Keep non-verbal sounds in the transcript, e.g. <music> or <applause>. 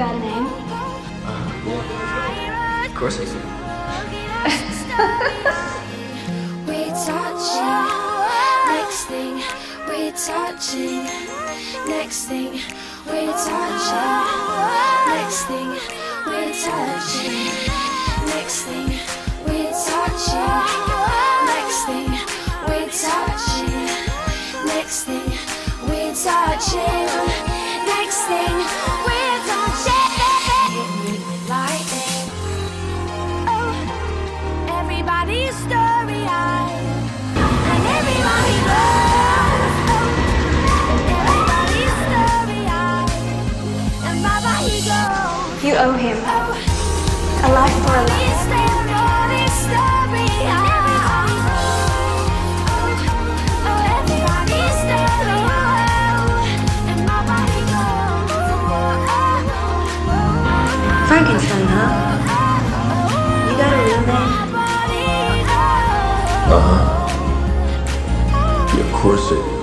got a name? Uh, yeah. Of course I do. <laughs> we touching. Next thing, we touching. Next thing, we touching. Next thing, we touching. Next thing, we touching. Next thing, we touching. Next touching. Everybody's story eyed. And everybody knows. Oh, everybody's story eyed. And Baba he goes. You owe him Oh, a life for a life. everybody's everybody's Body knows. Uh huh. Yeah, of course I do.